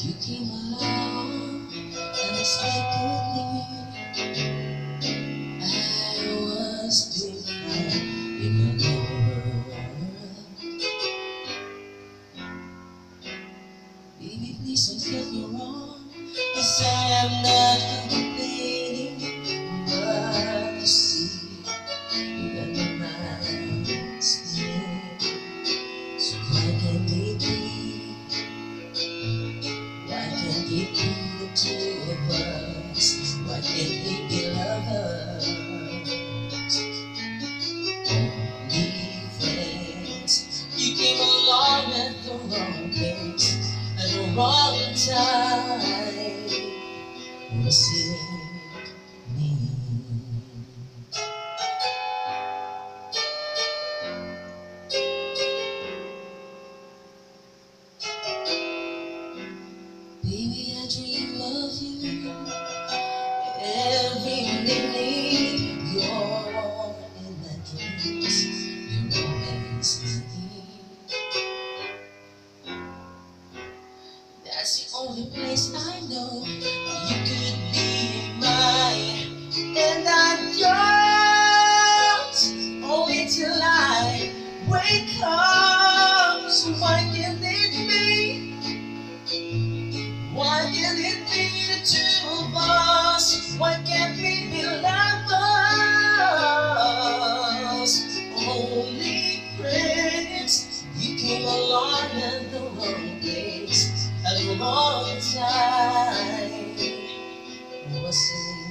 You came along unexpectedly. I was different in another world. Baby, please don't get me wrong. Cause I am not. It? Why can't we be lovers? You came along at the wrong place at the wrong time. Was it That's the only place I know you could be wrong place at the wrong time. Was me?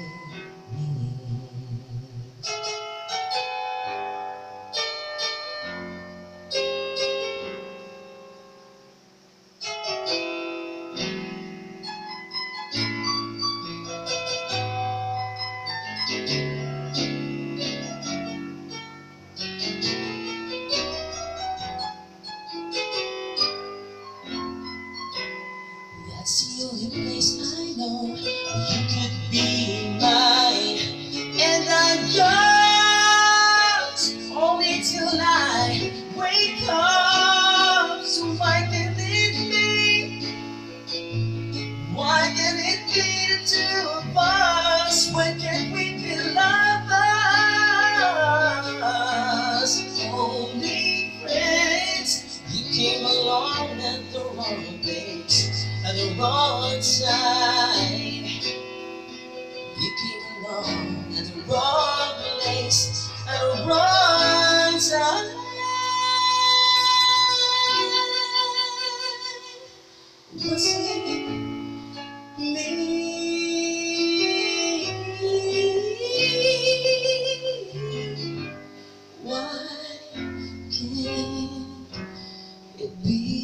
Place I know you could be mine. And I just only till I wake up. So why it? Why it we be lovers? Only friends. You came along at the wrong place the wrong time. You came along at the wrong place at the wrong time. Was it me? Why can't it be?